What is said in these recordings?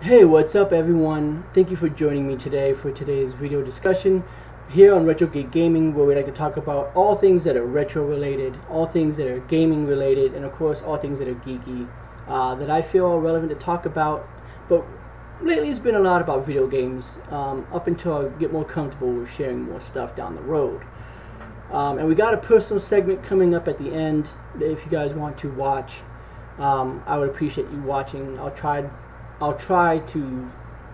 Hey, what's up everyone? Thank you for joining me today for today's video discussion here on Retro Geek Gaming where we like to talk about all things that are retro related, all things that are gaming related, and of course all things that are geeky uh, that I feel are relevant to talk about. But lately it's been a lot about video games um, up until I get more comfortable with sharing more stuff down the road. Um, and we got a personal segment coming up at the end if you guys want to watch. Um, I would appreciate you watching. I'll try I'll try to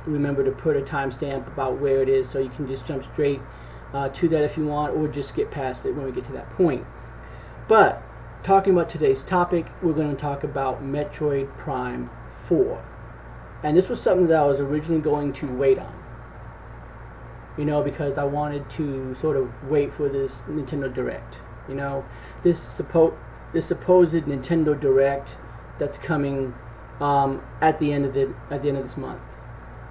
remember to put a timestamp about where it is so you can just jump straight uh, to that if you want or just get past it when we get to that point. But talking about today's topic, we're going to talk about Metroid Prime 4. And this was something that I was originally going to wait on. You know, because I wanted to sort of wait for this Nintendo Direct. You know, this suppo this supposed Nintendo Direct that's coming um, at the end of the at the end of this month.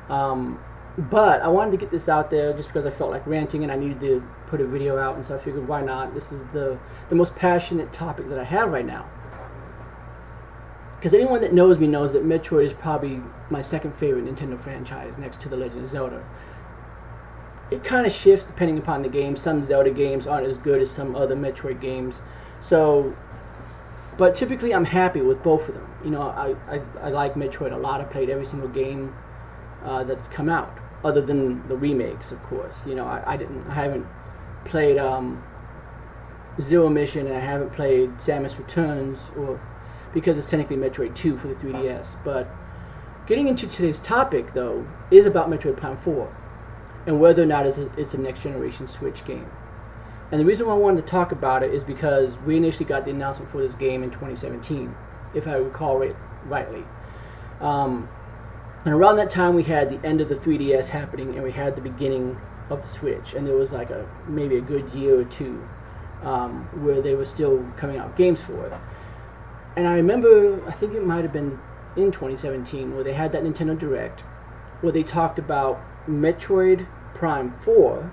Um, but I wanted to get this out there just because I felt like ranting and I needed to put a video out, and so I figured why not? This is the the most passionate topic that I have right now. Because anyone that knows me knows that Metroid is probably my second favorite Nintendo franchise next to The Legend of Zelda. It kind of shifts depending upon the game. Some Zelda games aren't as good as some other Metroid games. So but typically, I'm happy with both of them. You know, I, I, I like Metroid a lot. I played every single game uh, that's come out, other than the remakes, of course. You know, I, I didn't, I haven't played um, Zero Mission, and I haven't played Samus Returns, or because it's technically Metroid 2 for the 3DS. But getting into today's topic, though, is about Metroid Prime 4, and whether or not it's a, it's a next generation Switch game. And the reason why I wanted to talk about it is because we initially got the announcement for this game in 2017, if I recall right, rightly. Um, and around that time, we had the end of the 3DS happening, and we had the beginning of the Switch. And there was like a maybe a good year or two um, where they were still coming out games for it. And I remember, I think it might have been in 2017, where they had that Nintendo Direct, where they talked about Metroid Prime 4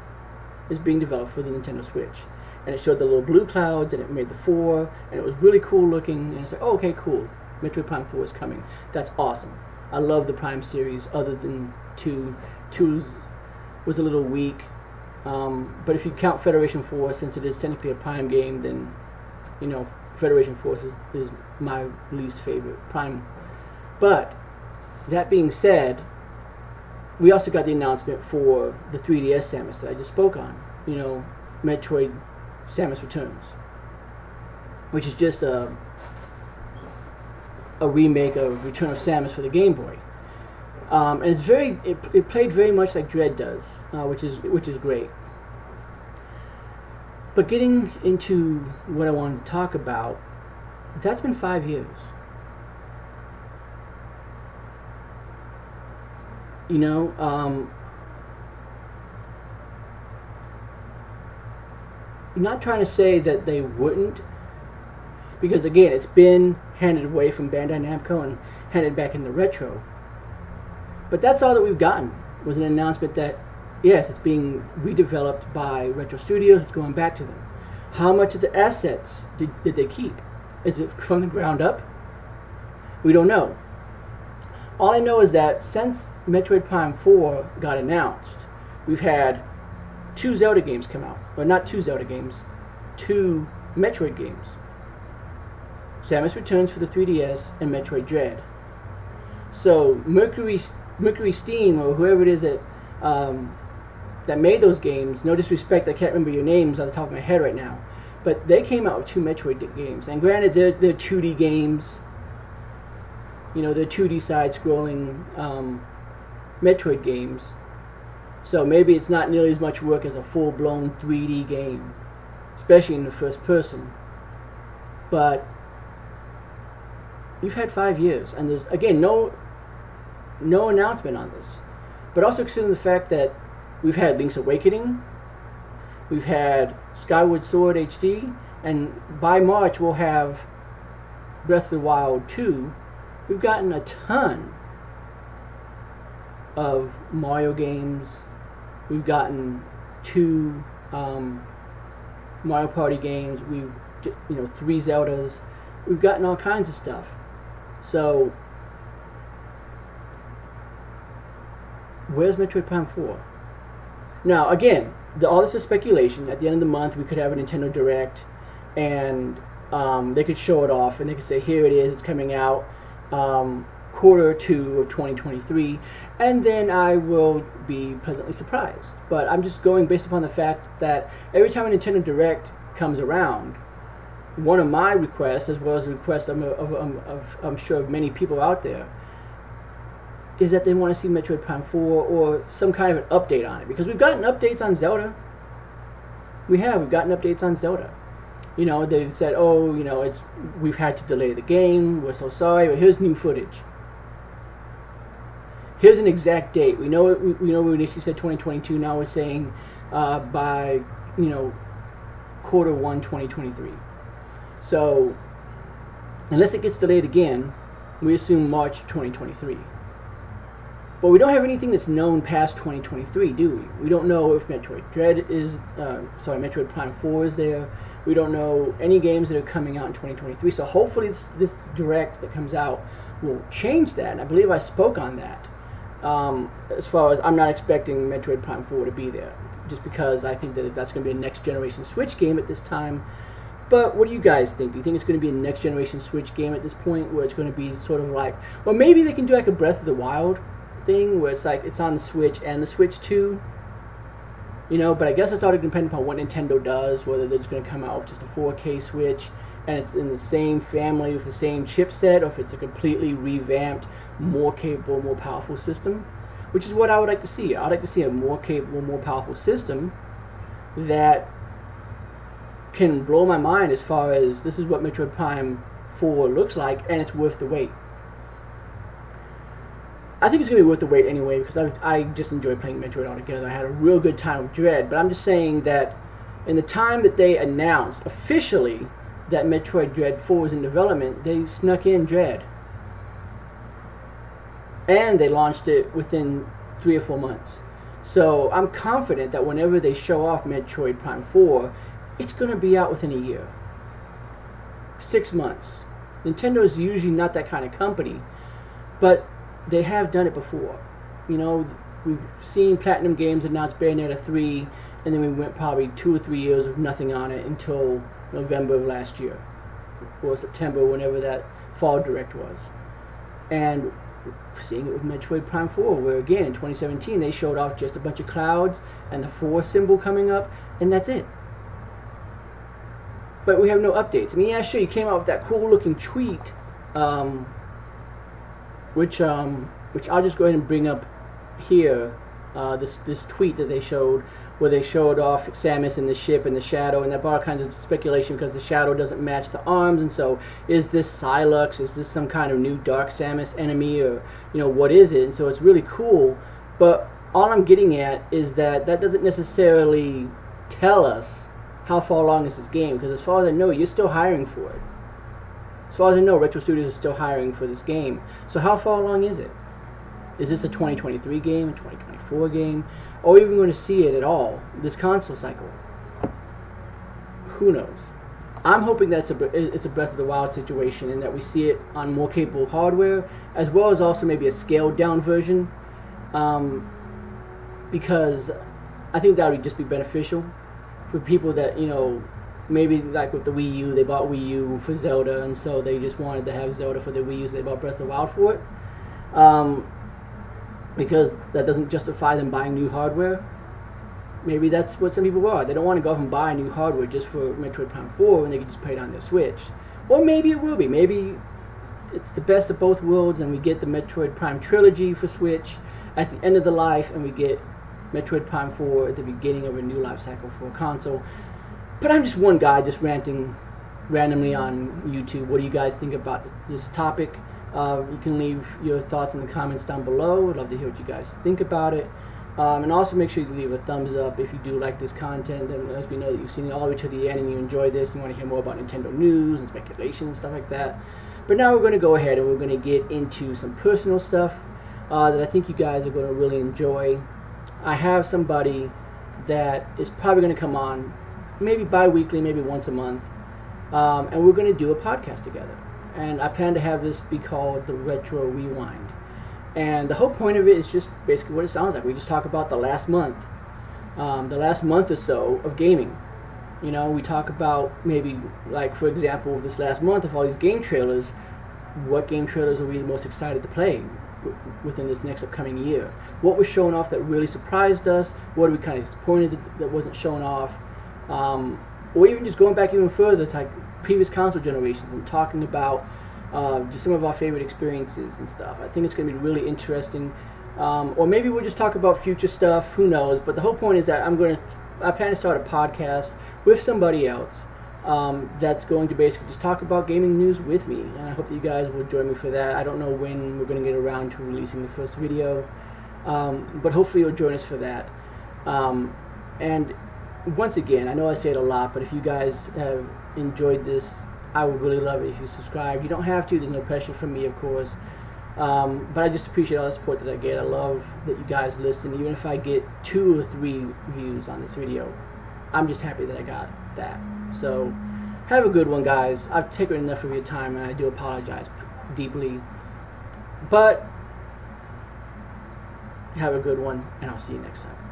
is being developed for the Nintendo Switch. And it showed the little blue clouds, and it made the four, and it was really cool looking. And it's like, oh, okay, cool. Metroid Prime 4 is coming. That's awesome. I love the Prime series, other than 2. 2 was a little weak. Um, but if you count Federation Force, since it is technically a Prime game, then, you know, Federation Force is, is my least favorite Prime. But, that being said, we also got the announcement for the 3DS Samus that I just spoke on. You know, Metroid Samus Returns, which is just a a remake of Return of Samus for the Game Boy. Um, and it's very it, it played very much like Dread does, uh, which is which is great. But getting into what I wanted to talk about, that's been five years. You know um, I'm not trying to say that they wouldn't because again it's been handed away from Bandai Namco and handed back into retro. But that's all that we've gotten was an announcement that yes it's being redeveloped by retro studios it's going back to them. How much of the assets did, did they keep? Is it from the ground up? We don't know all I know is that since Metroid Prime 4 got announced, we've had two Zelda games come out. Well, not two Zelda games, two Metroid games. Samus Returns for the 3DS and Metroid Dread. So Mercury Mercury Steam or whoever it is that um, that made those games, no disrespect, I can't remember your names off the top of my head right now, but they came out with two Metroid games. And granted, they're, they're 2D games. You know, they're 2D side-scrolling um, Metroid games. So maybe it's not nearly as much work as a full-blown 3D game, especially in the first person. But you've had five years, and there's again no no announcement on this. But also consider the fact that we've had Link's Awakening, we've had Skyward Sword HD, and by March we'll have Breath of the Wild 2. We've gotten a ton of Mario games. We've gotten two um, Mario Party games. We've you know three Zeldas. We've gotten all kinds of stuff. So where's Metroid Prime 4? Now, again, the, all this is speculation. At the end of the month, we could have a Nintendo Direct, and um, they could show it off, and they could say, here it is, it's coming out um, quarter two of 2023, and then I will be pleasantly surprised. But I'm just going based upon the fact that every time a Nintendo Direct comes around, one of my requests, as well as a request of, of I'm sure of many people out there, is that they want to see Metroid Prime 4 or some kind of an update on it. Because we've gotten updates on Zelda. We have. We've gotten updates on Zelda. You know, they've said, oh, you know, it's we've had to delay the game. We're so sorry, but here's new footage. Here's an exact date. We know we, we know we initially said 2022. Now we're saying uh, by you know quarter one 2023. So unless it gets delayed again, we assume March 2023. But we don't have anything that's known past 2023, do we? We don't know if Metroid Dread is, uh, sorry, Metroid Prime 4 is there. We don't know any games that are coming out in 2023. So hopefully this, this direct that comes out will change that. And I believe I spoke on that. Um, as far as I'm not expecting Metroid Prime 4 to be there, just because I think that that's going to be a next generation Switch game at this time. But what do you guys think? Do you think it's going to be a next generation Switch game at this point, where it's going to be sort of like, or maybe they can do like a Breath of the Wild, thing where it's like it's on the Switch and the Switch 2. You know, but I guess it's all dependent upon what Nintendo does, whether they're just going to come out with just a 4K Switch and it's in the same family with the same chipset, or if it's a completely revamped, more capable, more powerful system, which is what I would like to see. I'd like to see a more capable, more powerful system that can blow my mind as far as this is what Metroid Prime 4 looks like, and it's worth the wait. I think it's going to be worth the wait anyway because I, I just enjoy playing Metroid altogether. I had a real good time with Dread, but I'm just saying that in the time that they announced officially that Metroid Dread 4 was in development, they snuck in Dread. And they launched it within three or four months. So I'm confident that whenever they show off Metroid Prime 4, it's going to be out within a year. Six months. Nintendo is usually not that kind of company. But they have done it before. You know, we've seen Platinum Games announce Bayonetta 3, and then we went probably two or three years with nothing on it until November of last year, or September, whenever that fall direct was. And seeing it with Metroid Prime 4, where again in 2017 they showed off just a bunch of clouds and the 4 symbol coming up, and that's it. But we have no updates. I mean, yeah, sure, you came out with that cool looking tweet um, which um, which I'll just go ahead and bring up here. Uh, this this tweet that they showed, where they showed off Samus in the ship and the shadow, and that all kinds of speculation because the shadow doesn't match the arms, and so is this Sylux? Is this some kind of new Dark Samus enemy, or you know what is it? And so it's really cool, but all I'm getting at is that that doesn't necessarily tell us how far along is this game, because as far as I know, you're still hiring for it. Far as I know, Retro Studios is still hiring for this game. So how far along is it? Is this a 2023 game, a 2024 game? Or even going to see it at all this console cycle? Who knows? I'm hoping that it's a, it's a Breath of the Wild situation and that we see it on more capable hardware, as well as also maybe a scaled down version, um, because I think that would just be beneficial for people that you know maybe like with the Wii U, they bought Wii U for Zelda, and so they just wanted to have Zelda for the Wii U, so they bought Breath of the Wild for it. Um, because that doesn't justify them buying new hardware. Maybe that's what some people are. They don't want to go off and buy new hardware just for Metroid Prime 4 when they can just play it on their Switch. Or maybe it will be. Maybe it's the best of both worlds and we get the Metroid Prime trilogy for Switch at the end of the life and we get Metroid Prime 4 at the beginning of a new life cycle for a console. But I'm just one guy just ranting randomly on YouTube. What do you guys think about this topic? Uh, you can leave your thoughts in the comments down below. I'd love to hear what you guys think about it. Um, and also make sure you leave a thumbs up if you do like this content and let me know that you've seen it all the way to the end and you enjoy this and you want to hear more about Nintendo news and speculation and stuff like that. But now we're going to go ahead and we're going to get into some personal stuff uh, that I think you guys are going to really enjoy. I have somebody that is probably going to come on maybe bi-weekly, maybe once a month. Um, and we're going to do a podcast together. And I plan to have this be called the Retro Rewind. And the whole point of it is just basically what it sounds like. We just talk about the last month, um, the last month or so of gaming. You know, we talk about maybe, like for example, this last month of all these game trailers. What game trailers are we most excited to play within this next upcoming year? What was shown off that really surprised us? What are we kind of disappointed that, that wasn't shown off? Um, or even just going back even further to like previous console generations and talking about uh, just some of our favorite experiences and stuff. I think it's going to be really interesting. Um, or maybe we'll just talk about future stuff. Who knows? But the whole point is that I'm going to I plan to start a podcast with somebody else um, that's going to basically just talk about gaming news with me. And I hope that you guys will join me for that. I don't know when we're going to get around to releasing the first video, um, but hopefully you'll join us for that. Um, and once again, I know I say it a lot, but if you guys have enjoyed this, I would really love it if you subscribe. You don't have to, there's no pressure from me, of course. Um, but I just appreciate all the support that I get. I love that you guys listen. Even if I get two or three views on this video, I'm just happy that I got that. So, have a good one, guys. I've taken enough of your time, and I do apologize deeply. But, have a good one, and I'll see you next time.